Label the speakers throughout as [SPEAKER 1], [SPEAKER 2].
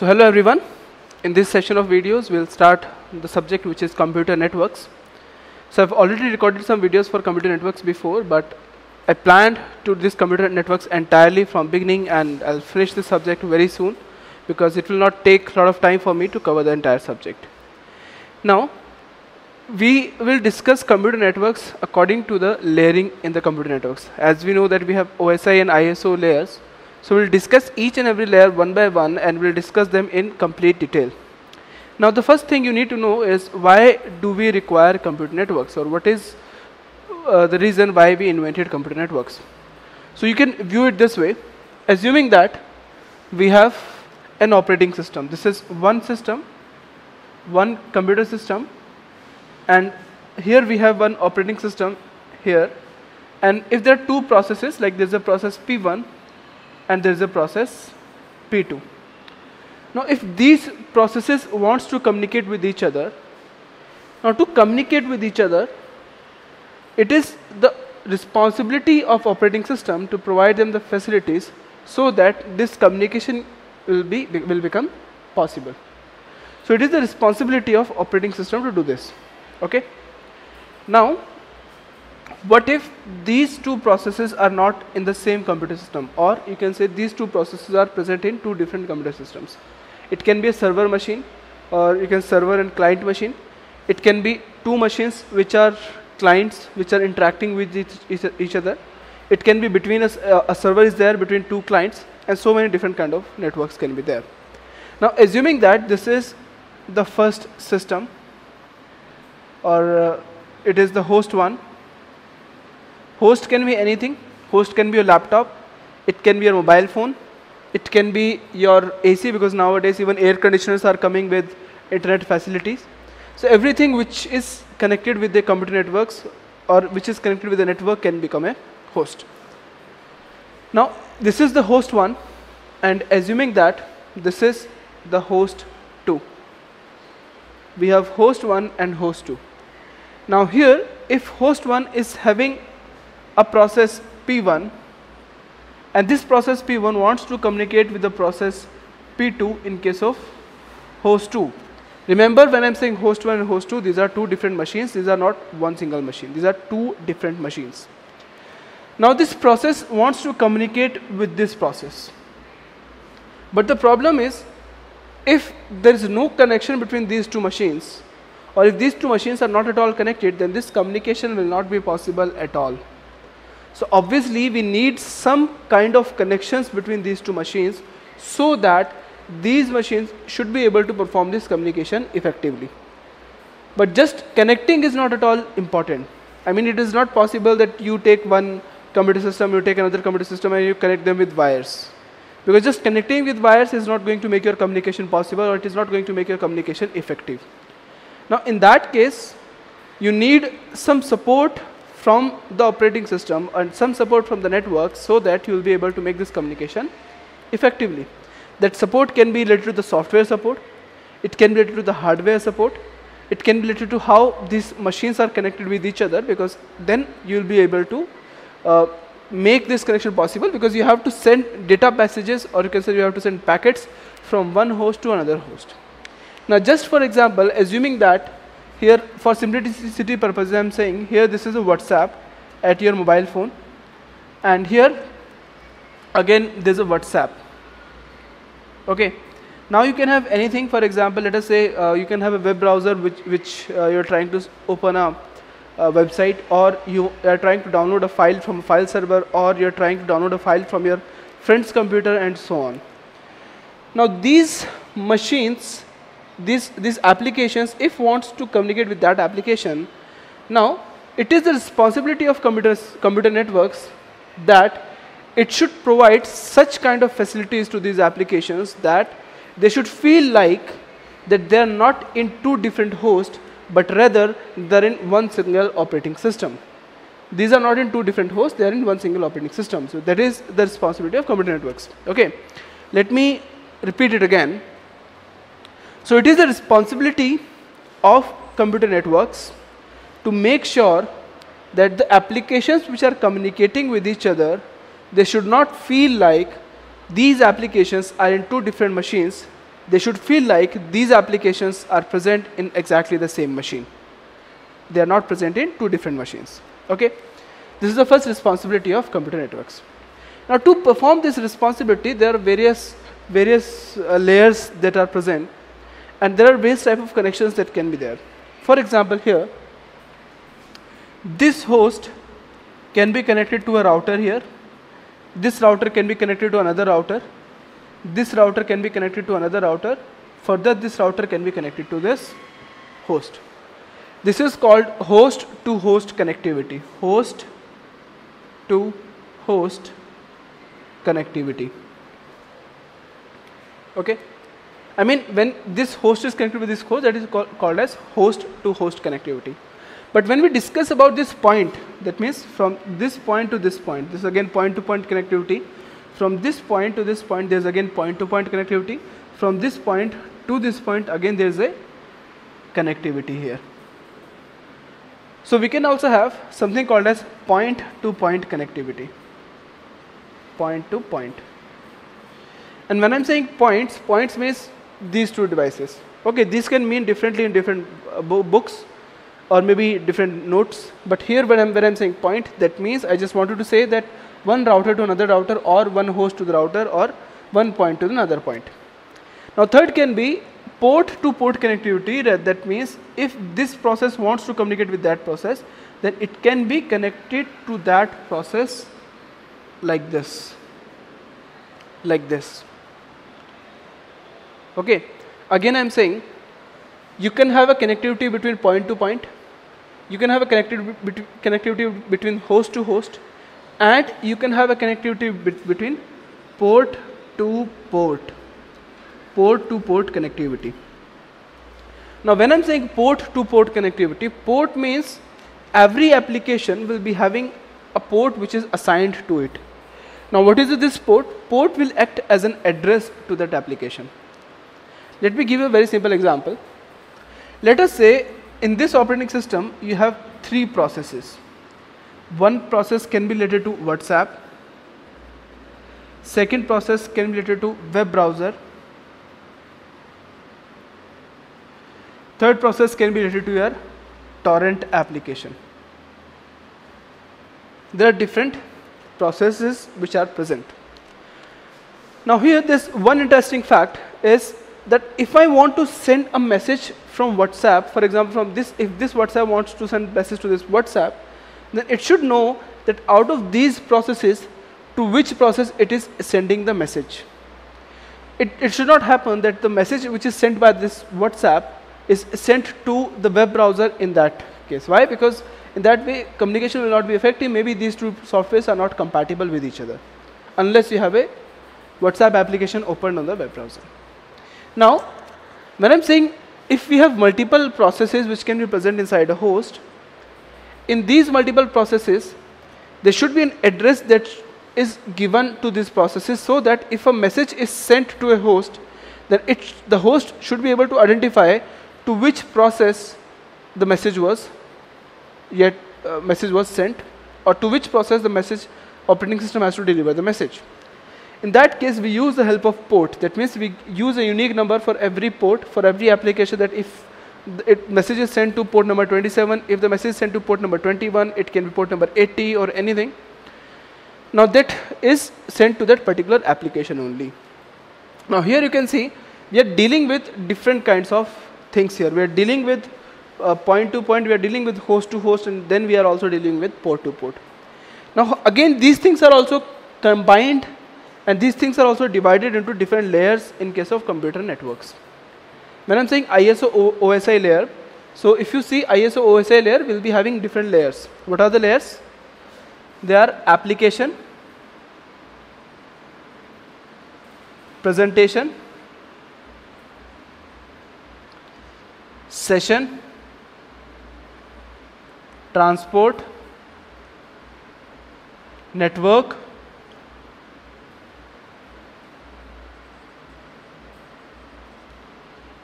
[SPEAKER 1] So hello everyone. In this session of videos, we'll start the subject which is computer networks. So I've already recorded some videos for computer networks before, but I planned to do this computer networks entirely from beginning and I'll finish this subject very soon because it will not take a lot of time for me to cover the entire subject. Now, we will discuss computer networks according to the layering in the computer networks. As we know that we have OSI and ISO layers, so we'll discuss each and every layer one by one and we'll discuss them in complete detail. Now the first thing you need to know is why do we require computer networks or what is uh, the reason why we invented computer networks. So you can view it this way, assuming that we have an operating system. This is one system, one computer system and here we have one operating system here and if there are two processes like there's a process P1 and there is a process P2. Now if these processes wants to communicate with each other, now to communicate with each other, it is the responsibility of operating system to provide them the facilities so that this communication will be will become possible. So it is the responsibility of operating system to do this. Okay. Now what if these two processes are not in the same computer system? Or you can say these two processes are present in two different computer systems. It can be a server machine or you can server and client machine. It can be two machines which are clients which are interacting with each, each other. It can be between a, a server is there between two clients and so many different kind of networks can be there. Now assuming that this is the first system or uh, it is the host one Host can be anything. Host can be your laptop. It can be your mobile phone. It can be your AC because nowadays even air conditioners are coming with internet facilities. So everything which is connected with the computer networks or which is connected with the network can become a host. Now this is the host 1 and assuming that this is the host 2. We have host 1 and host 2. Now here if host 1 is having a process P1 and this process P1 wants to communicate with the process P2 in case of host 2. Remember when I'm saying host 1 and host 2 these are two different machines these are not one single machine these are two different machines. Now this process wants to communicate with this process but the problem is if there is no connection between these two machines or if these two machines are not at all connected then this communication will not be possible at all. So obviously we need some kind of connections between these two machines so that these machines should be able to perform this communication effectively. But just connecting is not at all important. I mean it is not possible that you take one computer system, you take another computer system and you connect them with wires. Because just connecting with wires is not going to make your communication possible or it is not going to make your communication effective. Now in that case, you need some support from the operating system and some support from the network so that you will be able to make this communication effectively. That support can be related to the software support, it can be related to the hardware support, it can be related to how these machines are connected with each other because then you will be able to uh, make this connection possible because you have to send data passages or you can say you have to send packets from one host to another host. Now just for example, assuming that here for simplicity purposes I'm saying here this is a WhatsApp at your mobile phone. And here again there's a WhatsApp. Okay. Now you can have anything. For example let us say uh, you can have a web browser which, which uh, you're trying to open a, a, website or you are trying to download a file from a file server or you're trying to download a file from your friend's computer and so on. Now these machines these, these applications if wants to communicate with that application, now it is the responsibility of computers, computer networks that it should provide such kind of facilities to these applications that they should feel like that they are not in two different hosts but rather they're in one single operating system. These are not in two different hosts, they are in one single operating system. So that is the responsibility of computer networks. Okay, let me repeat it again. So it is the responsibility of computer networks to make sure that the applications which are communicating with each other, they should not feel like these applications are in two different machines, they should feel like these applications are present in exactly the same machine. They are not present in two different machines. Okay? This is the first responsibility of computer networks. Now to perform this responsibility, there are various, various uh, layers that are present and there are various type of connections that can be there. For example, here, this host can be connected to a router here. This router can be connected to another router. This router can be connected to another router. Further, this router can be connected to this host. This is called host to host connectivity. Host to host connectivity. Okay. I mean, when this host is connected with this host, that is call, called as host to host connectivity. But when we discuss about this point, that means from this point to this point, this is again point to point connectivity. From this point to this point, there's again point to point connectivity. From this point to this point, again there's a connectivity here. So we can also have something called as point to point connectivity. Point to point. And when I'm saying points, points means these two devices. Okay, these can mean differently in different uh, books or maybe different notes. But here when I'm, when I'm saying point, that means I just wanted to say that one router to another router or one host to the router or one point to another point. Now third can be port to port connectivity that means if this process wants to communicate with that process then it can be connected to that process like this like this okay again I'm saying you can have a connectivity between point to point you can have a connectivity, connectivity between host to host and you can have a connectivity between port to port port to port connectivity. Now when i'm saying port to port connectivity port means every application will be having a port which is assigned to it. Now what is this port? Port will act as an address to that application let me give you a very simple example let us say in this operating system, you have three processes. One process can be related to WhatsApp. Second process can be related to web browser. Third process can be related to your torrent application. There are different processes which are present. Now here this one interesting fact is that if I want to send a message from WhatsApp, for example, from this, if this WhatsApp wants to send message to this WhatsApp, then it should know that out of these processes, to which process it is sending the message. It, it should not happen that the message which is sent by this WhatsApp is sent to the web browser in that case. Why? Because in that way, communication will not be effective. Maybe these two softwares are not compatible with each other, unless you have a WhatsApp application opened on the web browser. Now, when I'm saying if we have multiple processes which can be present inside a host, in these multiple processes, there should be an address that is given to these processes so that if a message is sent to a host, then it, the host should be able to identify to which process the message was yet uh, message was sent or to which process the message operating system has to deliver the message. In that case, we use the help of port. That means we use a unique number for every port, for every application that if it message is sent to port number 27, if the message is sent to port number 21, it can be port number 80 or anything. Now that is sent to that particular application only. Now here you can see we are dealing with different kinds of things here. We are dealing with uh, point to point, we are dealing with host to host, and then we are also dealing with port to port. Now again, these things are also combined and these things are also divided into different layers in case of computer networks. When I'm saying ISO OSI layer, so if you see ISO OSI layer, we'll be having different layers. What are the layers? They are application, presentation, session, transport, network,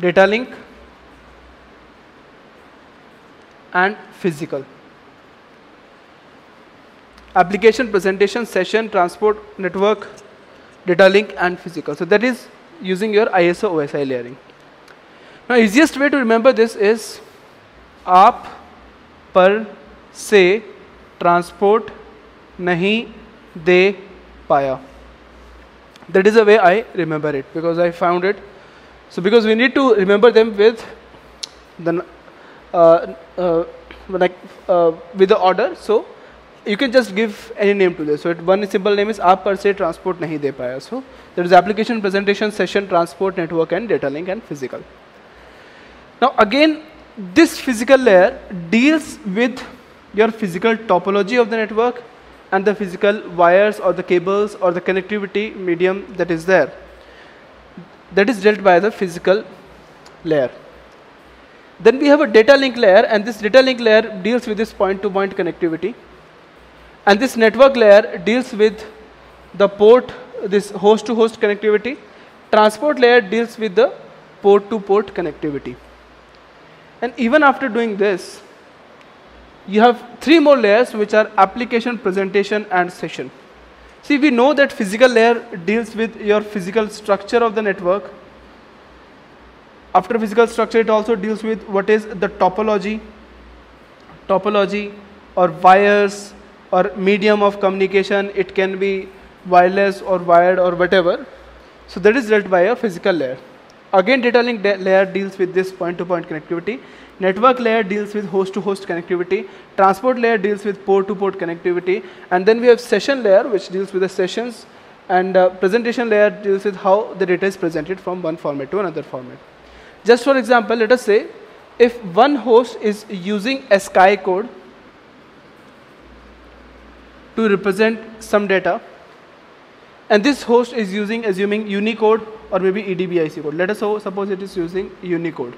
[SPEAKER 1] data link and physical application presentation session transport network data link and physical so that is using your ISO OSI layering. Now easiest way to remember this is आप पर से transport नहीं दे पाया that is the way I remember it because I found it so because we need to remember them with the uh, uh, like uh, with the order. So you can just give any name to this. So it, one simple name is aap per se transport nahi de paya. So there is application presentation session transport network and data link and physical. Now again this physical layer deals with your physical topology of the network and the physical wires or the cables or the connectivity medium that is there that is dealt by the physical layer. Then we have a data link layer and this data link layer deals with this point to point connectivity. And this network layer deals with the port this host to host connectivity. Transport layer deals with the port to port connectivity. And even after doing this you have three more layers which are application, presentation and session. See, we know that physical layer deals with your physical structure of the network. After physical structure, it also deals with what is the topology, topology or wires or medium of communication. It can be wireless or wired or whatever. So that is dealt by a physical layer. Again, data link layer deals with this point-to-point -point connectivity Network layer deals with host-to-host -host connectivity. Transport layer deals with port-to-port -port connectivity. And then we have session layer, which deals with the sessions. And uh, presentation layer deals with how the data is presented from one format to another format. Just for example, let us say if one host is using ASCII code to represent some data, and this host is using assuming Unicode or maybe EBCDIC code. Let us suppose it is using Unicode.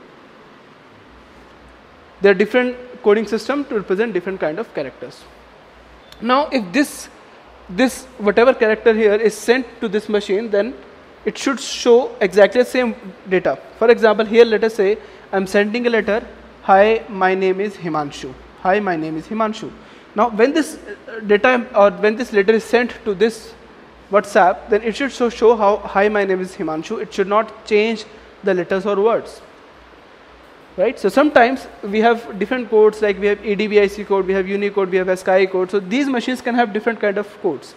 [SPEAKER 1] There are different coding systems to represent different kind of characters. Now, if this, this whatever character here is sent to this machine, then it should show exactly the same data. For example, here let us say I'm sending a letter, hi, my name is Himanshu. Hi, my name is Himanshu. Now, when this data or when this letter is sent to this WhatsApp, then it should show, how, hi, my name is Himanshu. It should not change the letters or words right? So sometimes we have different codes like we have EBCDIC code, we have Unicode, we have ASCII code. So these machines can have different kind of codes.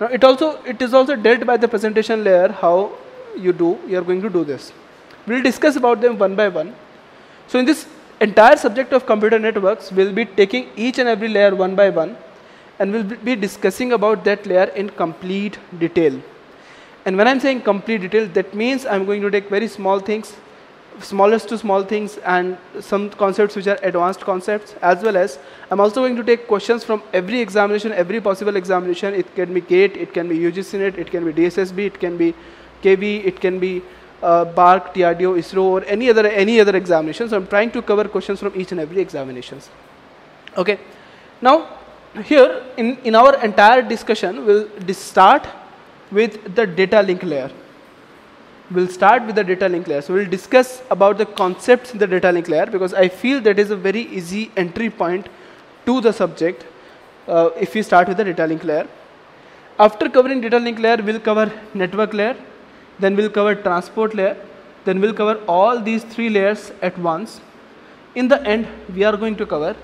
[SPEAKER 1] Now it also it is also dealt by the presentation layer how you do you are going to do this. We'll discuss about them one by one. So in this entire subject of computer networks, we'll be taking each and every layer one by one and we'll be discussing about that layer in complete detail. And when I'm saying complete detail, that means I'm going to take very small things smallest to small things and some concepts which are advanced concepts as well as I'm also going to take questions from every examination, every possible examination. It can be GATE, it can be UGCNET, it can be DSSB, it can be KV, it can be uh, BARC, DRDO, ISRO or any other, any other examination. So I'm trying to cover questions from each and every examinations. Okay. Now here in, in our entire discussion, we'll start with the data link layer we'll start with the data link layer. So we'll discuss about the concepts in the data link layer because I feel that is a very easy entry point to the subject uh, if we start with the data link layer. After covering data link layer, we'll cover network layer, then we'll cover transport layer, then we'll cover all these three layers at once. In the end, we are going to cover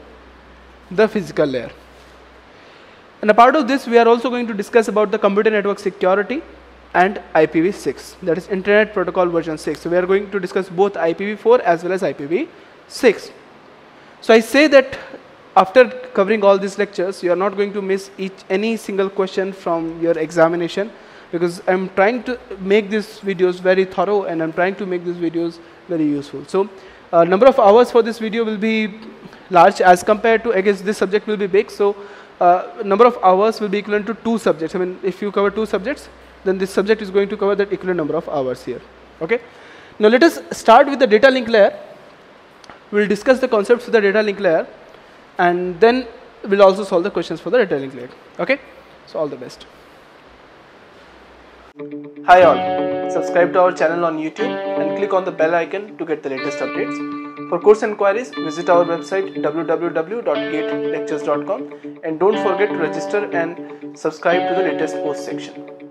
[SPEAKER 1] the physical layer. And a part of this, we are also going to discuss about the computer network security, and IPv6 that is Internet Protocol version 6. So we are going to discuss both IPv4 as well as IPv6. So I say that after covering all these lectures, you are not going to miss each any single question from your examination because I'm trying to make these videos very thorough and I'm trying to make these videos very useful. So uh, number of hours for this video will be large as compared to, I guess this subject will be big. So uh, number of hours will be equivalent to two subjects. I mean, if you cover two subjects, then this subject is going to cover that equivalent number of hours here. Okay. Now let us start with the data link layer. We'll discuss the concepts of the data link layer and then we'll also solve the questions for the data link layer. Okay. So all the best. Hi all, subscribe to our channel on YouTube and click on the bell icon to get the latest updates. For course inquiries, visit our website www.gatelectures.com and don't forget to register and subscribe to the latest post section.